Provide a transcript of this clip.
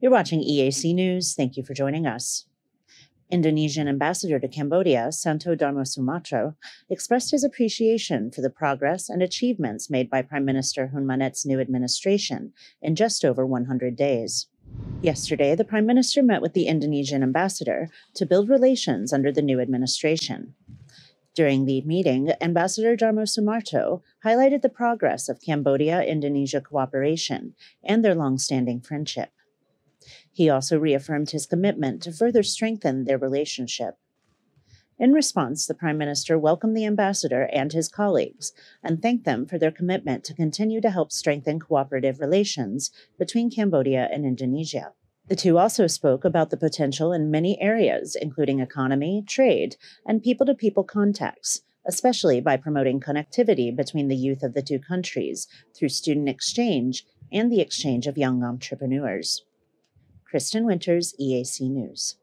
You're watching EAC News. Thank you for joining us. Indonesian ambassador to Cambodia, Santo Darmosumarto, expressed his appreciation for the progress and achievements made by Prime Minister Hun Manet's new administration in just over 100 days. Yesterday, the Prime Minister met with the Indonesian ambassador to build relations under the new administration. During the meeting, Ambassador Darmosumarto highlighted the progress of Cambodia Indonesia cooperation and their long-standing friendship. He also reaffirmed his commitment to further strengthen their relationship. In response, the Prime Minister welcomed the ambassador and his colleagues and thanked them for their commitment to continue to help strengthen cooperative relations between Cambodia and Indonesia. The two also spoke about the potential in many areas, including economy, trade, and people to people contacts, especially by promoting connectivity between the youth of the two countries through student exchange and the exchange of young entrepreneurs. Kristen Winters, EAC News.